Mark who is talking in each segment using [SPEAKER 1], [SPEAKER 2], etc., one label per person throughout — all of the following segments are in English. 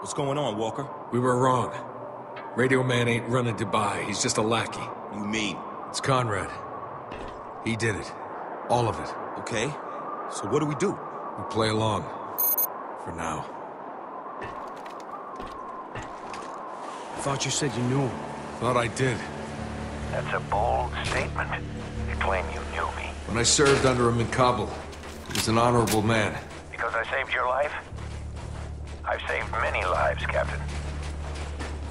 [SPEAKER 1] What's going on, Walker?
[SPEAKER 2] We were wrong. Radio Man ain't running Dubai. He's just a lackey.
[SPEAKER 1] You mean?
[SPEAKER 2] It's Konrad. He did it. All of it.
[SPEAKER 1] Okay. So what do we do?
[SPEAKER 2] We play along. For now.
[SPEAKER 3] I thought you said you knew him.
[SPEAKER 2] Thought I did.
[SPEAKER 4] That's a bold statement. You claim you knew me.
[SPEAKER 2] When I served under him in Kabul, he was an honorable man.
[SPEAKER 4] Because I saved your life? I've saved many lives, Captain.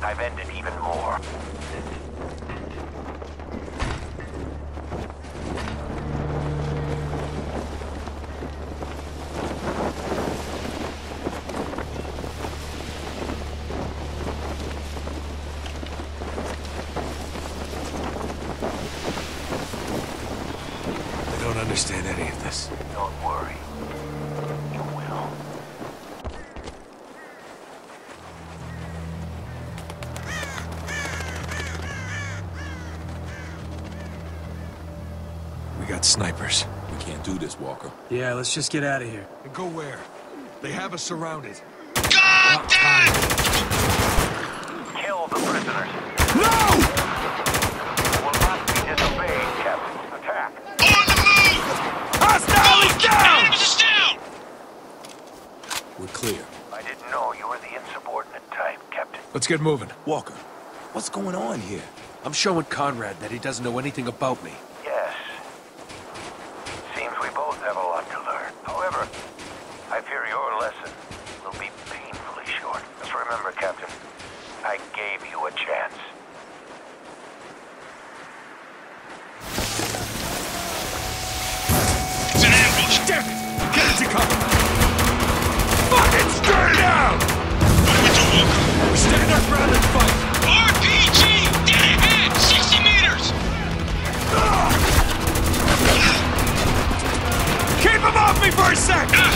[SPEAKER 4] I've ended even more.
[SPEAKER 2] Snipers.
[SPEAKER 1] We can't do this, Walker.
[SPEAKER 3] Yeah, let's just get out of here.
[SPEAKER 2] And go where? They have us surrounded.
[SPEAKER 5] God damn!
[SPEAKER 4] Kill the prisoners.
[SPEAKER 5] No!
[SPEAKER 4] You will not be disobeyed, Captain. Attack.
[SPEAKER 5] On the move!
[SPEAKER 4] Hostile
[SPEAKER 5] is down! Is down!
[SPEAKER 1] We're clear.
[SPEAKER 4] I didn't know you were the insubordinate type, Captain.
[SPEAKER 2] Let's get moving.
[SPEAKER 1] Walker, what's going on here?
[SPEAKER 2] I'm showing Konrad that he doesn't know anything about me. Stand our ground and fight!
[SPEAKER 5] RPG! Dead ahead! 60 meters!
[SPEAKER 2] Keep him off me for a sec! Ah.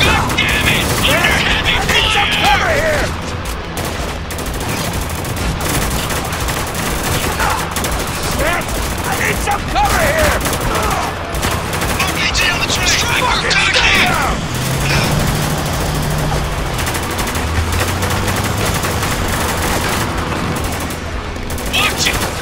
[SPEAKER 5] God damn it! Under heavy fire!
[SPEAKER 2] here! I need some cover here!
[SPEAKER 5] Watch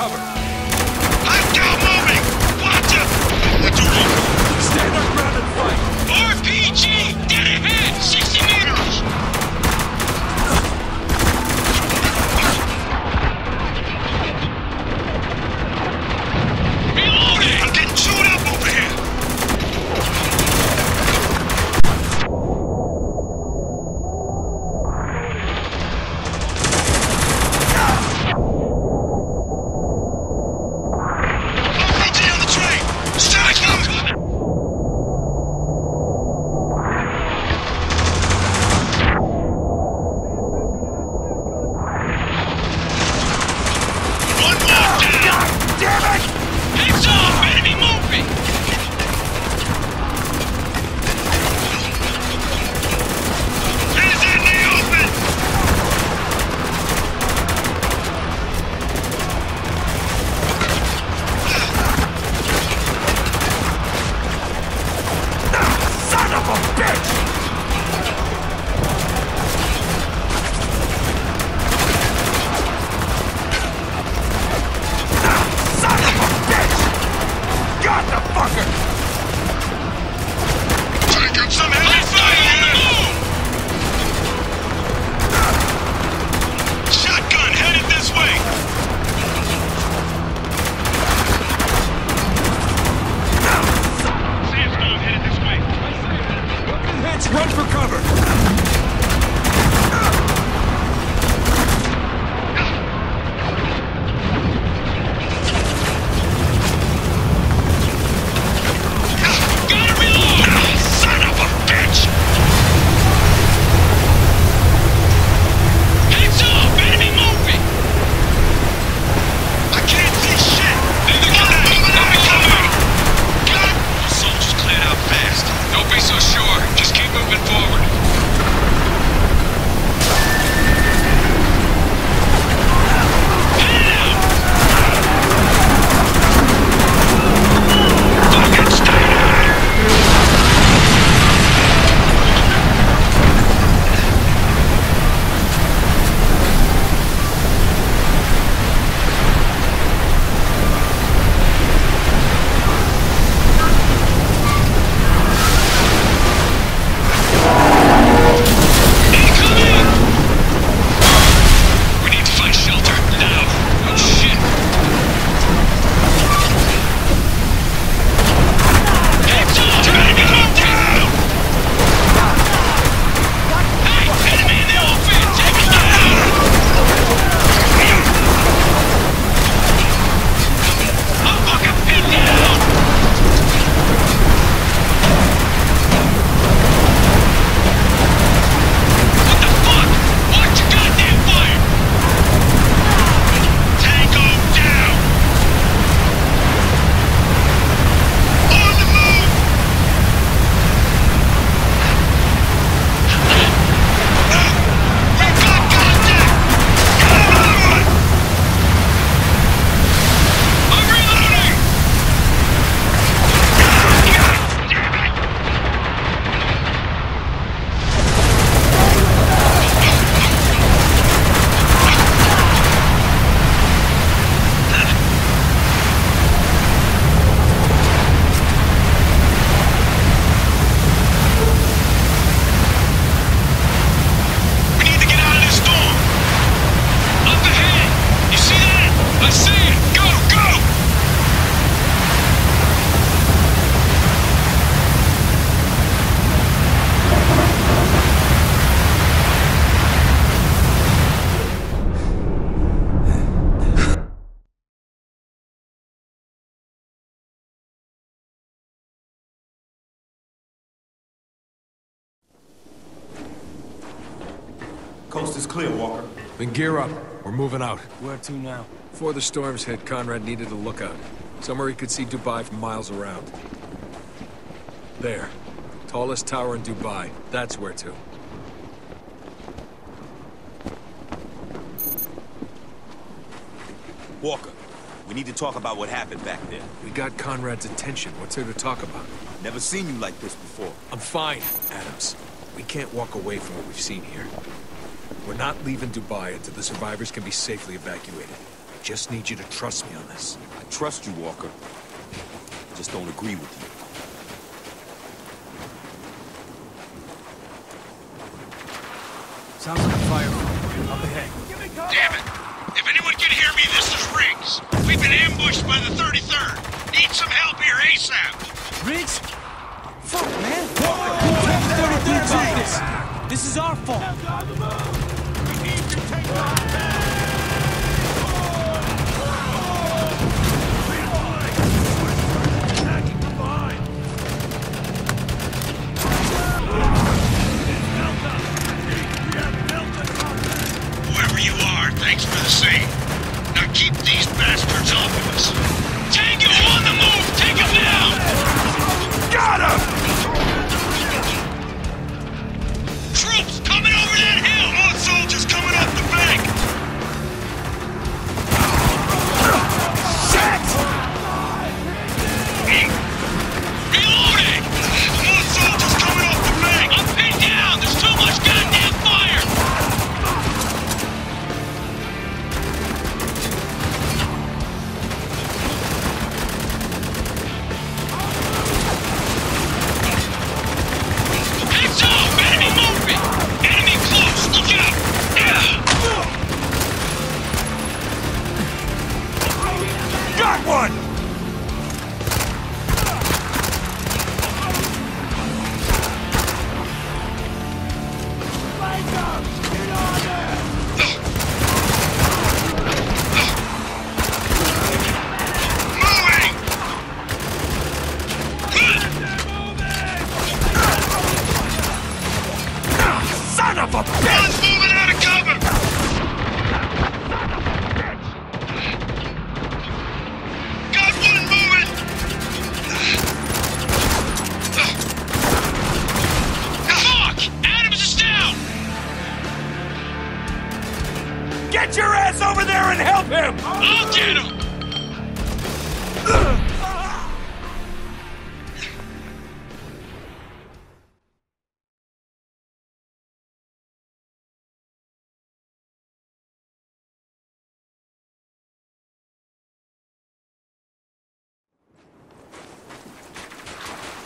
[SPEAKER 2] cover! Let's run for cover! Gear up. We're moving out.
[SPEAKER 3] Where to now?
[SPEAKER 2] Before the storms hit, Konrad needed a lookout. Somewhere he could see Dubai from miles around. There. Tallest tower in Dubai. That's where to.
[SPEAKER 1] Walker, we need to talk about what happened back there.
[SPEAKER 2] We got Konrad's attention. What's there to talk about?
[SPEAKER 1] Never seen you like this before.
[SPEAKER 2] I'm fine, Adams. We can't walk away from what we've seen here. We're not leaving Dubai until the survivors can be safely evacuated. I just need you to trust me on this.
[SPEAKER 1] I trust you, Walker. I just don't agree with you.
[SPEAKER 3] Sounds like a firefight. Up ahead.
[SPEAKER 6] Damn it! If anyone can hear me, this is Riggs. We've been ambushed by the 33rd. Need some help here ASAP.
[SPEAKER 3] Riggs? Fuck, man! Walker! 33 about this! This is our fault!
[SPEAKER 6] Whoever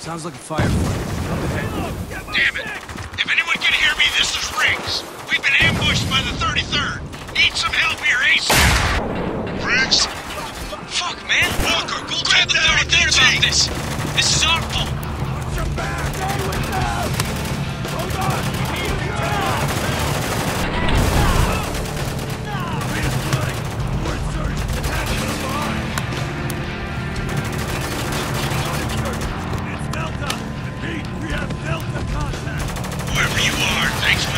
[SPEAKER 3] Sounds like a firefight. Up.
[SPEAKER 6] Damn it! If anyone can hear me, this is Riggs. We've been ambushed by the 33rd. Need some help here ASAP. Riggs? Fuck, man. Walker, go grab the 33rd about this. This is our fault.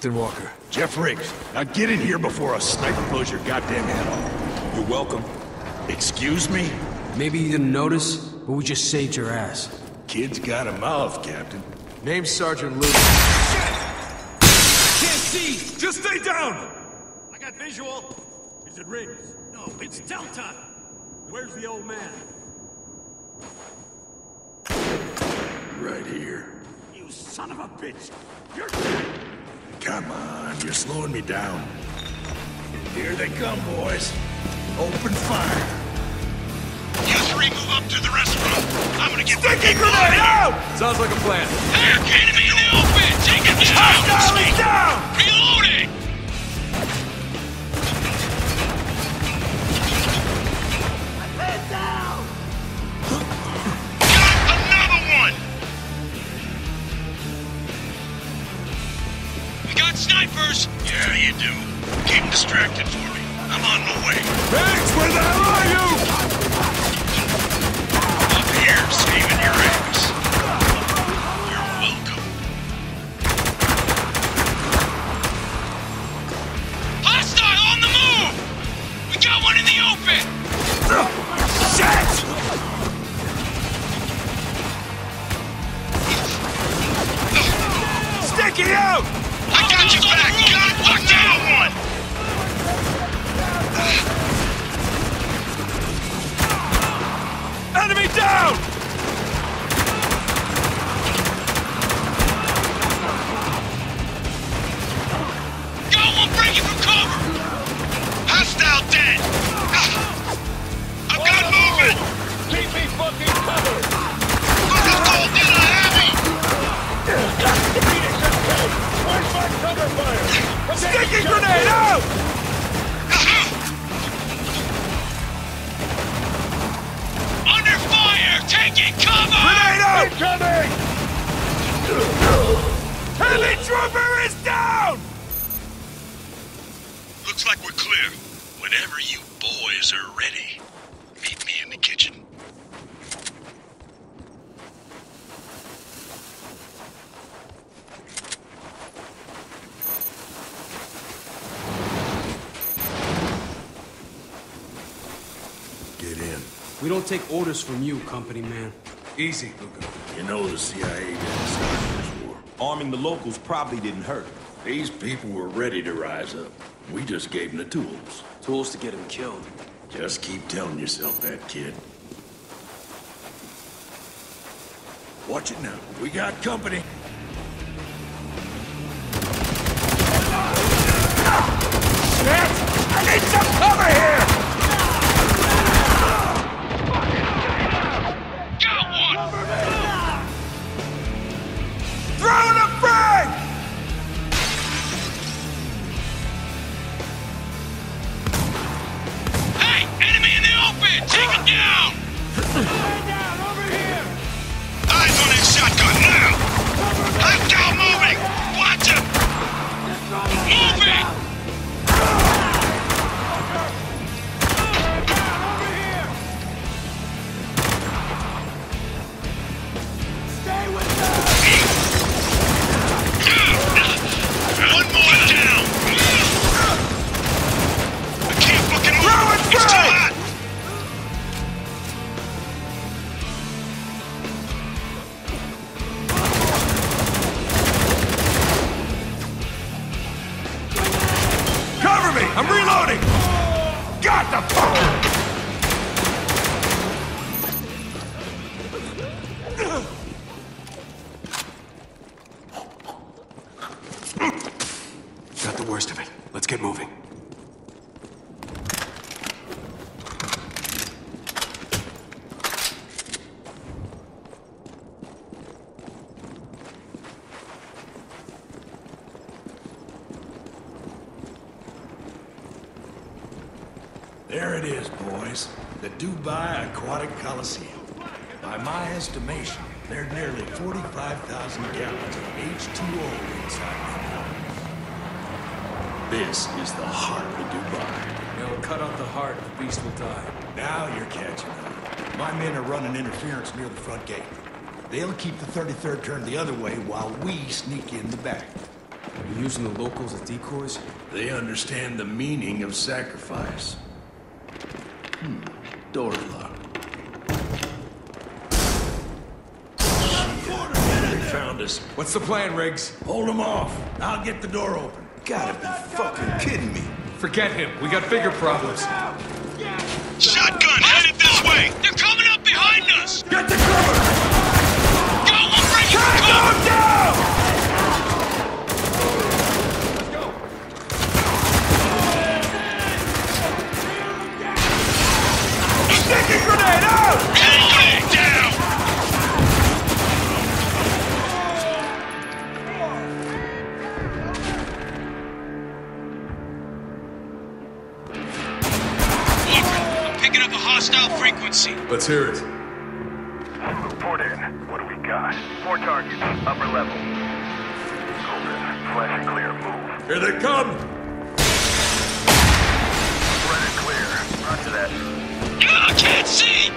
[SPEAKER 2] Captain Walker.
[SPEAKER 7] Jeff Riggs, now get in here before a sniper blows your goddamn head off.
[SPEAKER 1] You're welcome.
[SPEAKER 7] Excuse me?
[SPEAKER 3] Maybe you didn't notice, but we just saved your ass.
[SPEAKER 7] Kid's got a mouth, Captain.
[SPEAKER 2] Name's Sergeant Luke.
[SPEAKER 7] Can't see! Just stay down!
[SPEAKER 5] I got visual. Is it Riggs? No, it's Delta. Where's the old man?
[SPEAKER 7] Right here.
[SPEAKER 5] You son of a bitch! You're
[SPEAKER 7] Come on, you're slowing me down. Here they come, boys. Open fire.
[SPEAKER 6] You three move up to the restaurant. I'm gonna get
[SPEAKER 7] Sticky grenade out!
[SPEAKER 2] Sounds like a plan.
[SPEAKER 6] There, enemy in the open! Take it down!
[SPEAKER 7] Down,
[SPEAKER 6] Sneak!
[SPEAKER 7] down!
[SPEAKER 6] Reloading! Yeah, you do. Keep distracted for me. I'm on my way.
[SPEAKER 7] Riggs, where the hell are you?
[SPEAKER 6] Up here, saving your ass. Down!
[SPEAKER 3] Don't take orders from you, company man.
[SPEAKER 2] Easy, Lugo.
[SPEAKER 7] You know the CIA didn't start this war.
[SPEAKER 1] Arming the locals probably didn't hurt.
[SPEAKER 7] These people were ready to rise up. We just gave them the tools.
[SPEAKER 3] Tools to get them killed.
[SPEAKER 7] Just keep telling yourself that, kid. Watch it now. We got company.
[SPEAKER 6] Take him down! Eyes on that shotgun now! Hostile moving! Watch
[SPEAKER 7] Got the
[SPEAKER 2] worst of it. Let's get moving.
[SPEAKER 7] There it is, boys. The Dubai Aquatic Coliseum. By my estimation, There's nearly 45,000 gallons of H2O inside. This is the heart of Dubai.
[SPEAKER 2] They'll cut out the heart, the beast will die.
[SPEAKER 7] Now you're catching on. My men are running interference near the front gate. They'll keep the 33rd turned the other way while we sneak in the back.
[SPEAKER 3] You're using the locals as decoys?
[SPEAKER 7] They understand the meaning of sacrifice. Hmm. Door locked. They found us.
[SPEAKER 2] What's the plan, Riggs?
[SPEAKER 7] Hold them off. I'll get the door open. Gotta be fucking kidding me.
[SPEAKER 2] Forget him. We got bigger problems.
[SPEAKER 6] Shotgun headed this way! They're coming up behind us!
[SPEAKER 7] Get the cover!
[SPEAKER 6] Go, we'll bring you cover!
[SPEAKER 7] down! Sticky grenade out!
[SPEAKER 6] Tango hostile frequency.
[SPEAKER 2] Let's hear it.
[SPEAKER 4] Report in. What do we got? Four targets, upper level. Golden, flash and clear, move.
[SPEAKER 7] Here they come!
[SPEAKER 4] Red and clear. Roger that.
[SPEAKER 6] I can't see!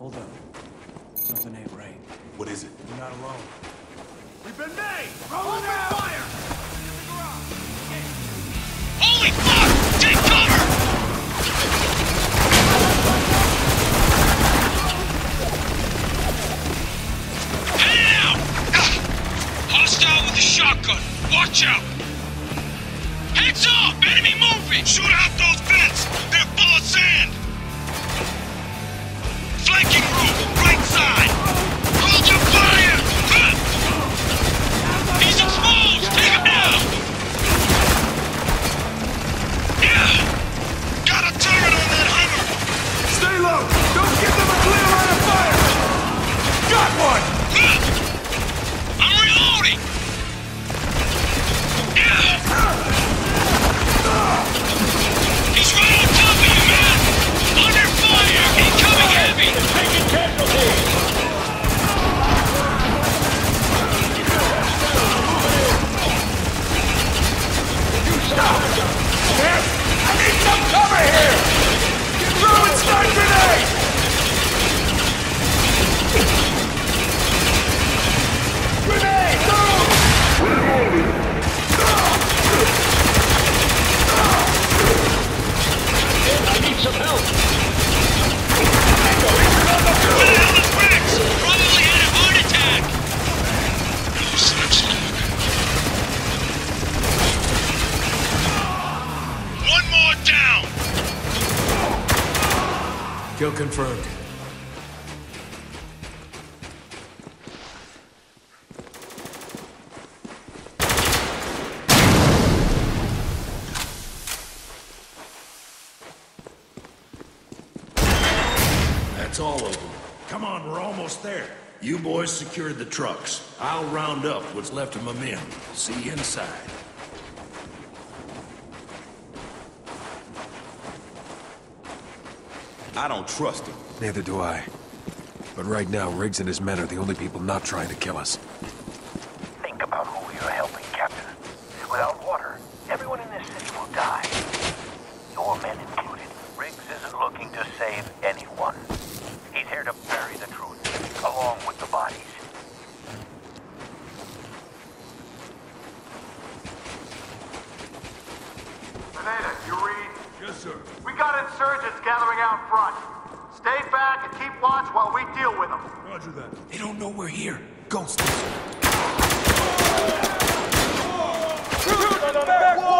[SPEAKER 3] Hold up. Something ain't right.
[SPEAKER 5] What is it?
[SPEAKER 3] You're not alone.
[SPEAKER 5] We've been made! Rolling out!
[SPEAKER 7] That's all of them. Come on, we're almost there. You boys secured the trucks. I'll round up what's left of my men. See you inside.
[SPEAKER 1] I don't trust him.
[SPEAKER 2] Neither do I. But right now, Riggs and his men are the only people not trying to kill us.
[SPEAKER 4] Think about who you're helping, Captain. Without water, everyone in this city will die. Your men included. Riggs isn't looking to save anyone. He's here to bury the truth, along with the bodies.
[SPEAKER 8] Pineda, you read?
[SPEAKER 7] Yes, sir.
[SPEAKER 8] We got insurgents gathering out front. Stay back and keep watch while we deal with them.
[SPEAKER 7] Roger that.
[SPEAKER 2] They don't know we're here. Ghost.
[SPEAKER 6] Enemy